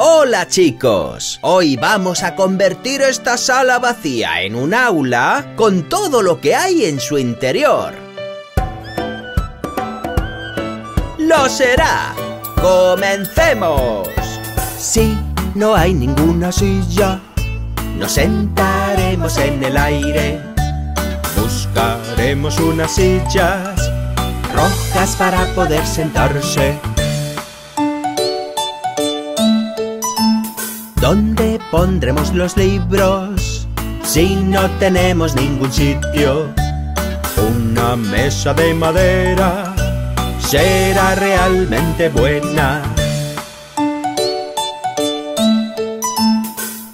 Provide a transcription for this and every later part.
Hola chicos, hoy vamos a convertir esta sala vacía en un aula con todo lo que hay en su interior. ¡Lo será! ¡Comencemos! Si no hay ninguna silla, nos sentaremos en el aire. Buscaremos unas sillas rojas para poder sentarse. ¿Dónde pondremos los libros si no tenemos ningún sitio? Una mesa de madera será realmente buena.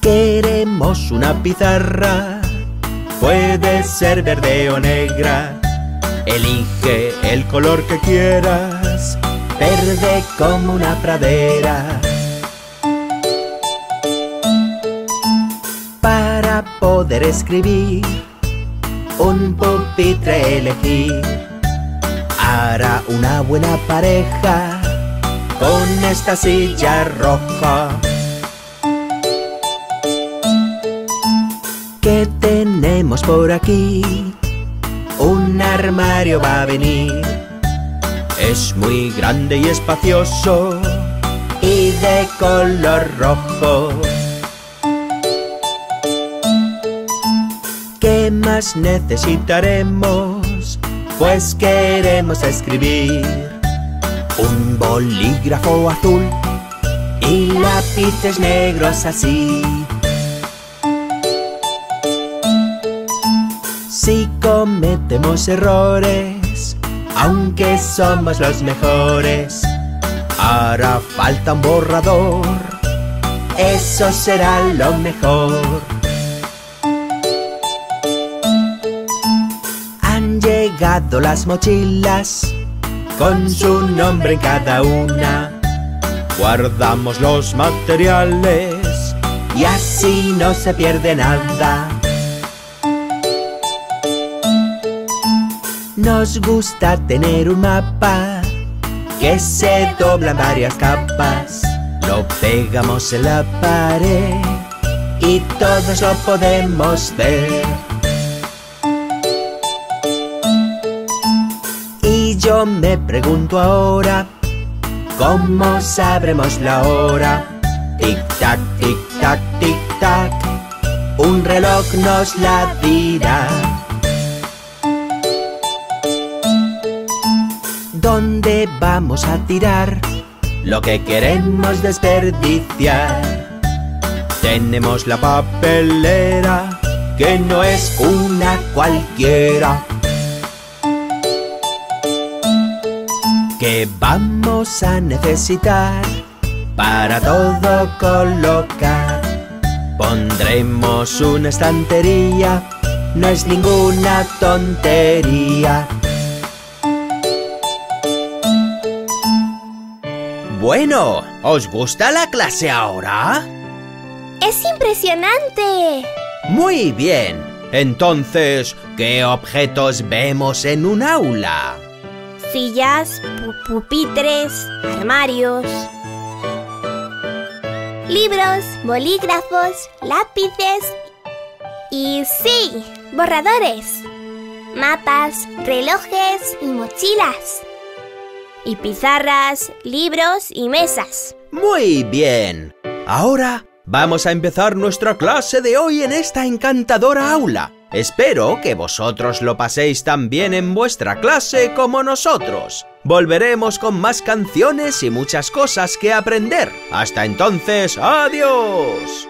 Queremos una pizarra, puede ser verde o negra. Elige el color que quieras, verde como una pradera. Poder escribir, un pupitre elegir. Hará una buena pareja con esta silla roja. ¿Qué tenemos por aquí? Un armario va a venir. Es muy grande y espacioso y de color rojo. ¿Qué más necesitaremos? Pues queremos escribir un bolígrafo azul y lápices negros así. Si cometemos errores, aunque somos los mejores, hará falta un borrador, eso será lo mejor. Llegado las mochilas con su nombre en cada una. Guardamos los materiales y así no se pierde nada. Nos gusta tener un mapa que se dobla en varias capas. Lo pegamos en la pared y todos lo podemos ver. Yo me pregunto ahora, ¿cómo sabremos la hora? Tic-tac, tic-tac, tic-tac, un reloj nos la dirá. ¿Dónde vamos a tirar lo que queremos desperdiciar? Tenemos la papelera, que no es una cualquiera. Que vamos a necesitar para todo colocar. Pondremos una estantería, no es ninguna tontería. Bueno, ¿os gusta la clase ahora? ¡Es impresionante! Muy bien. Entonces, ¿qué objetos vemos en un aula? Sillas, pupitres, armarios, libros, bolígrafos, lápices y sí, borradores, mapas, relojes y mochilas. Y pizarras, libros y mesas. Muy bien. Ahora vamos a empezar nuestra clase de hoy en esta encantadora aula. Espero que vosotros lo paséis tan bien en vuestra clase como nosotros. Volveremos con más canciones y muchas cosas que aprender. Hasta entonces, adiós.